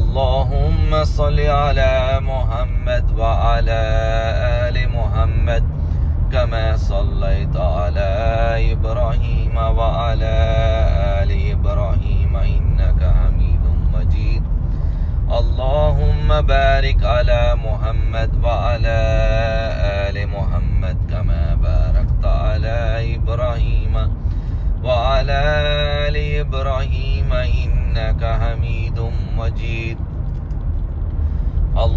اللهم صل على محمد وعلى آل محمد كما صليت على إبراهيم وعلى آل إبراهيم إنك حميد مجيد اللهم بارك على محمد وعلى آل محمد كما باركت على إبراهيم وعلى آل إبراهيم إنك حميد مجيد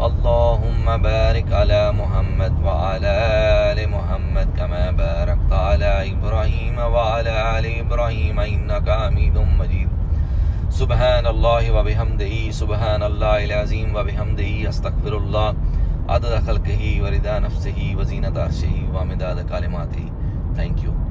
اللهم بارك على محمد وعلى آل محمد كما باركت على إبراهيم وعلى آل إبراهيم، إنك حميد مجيد سبحان الله وبحمده، سبحان الله العظيم وبحمده، أستغفر الله عدد خلقه، ورضا نفسه، وزينة عرشه، ومداد كلماته Thank you.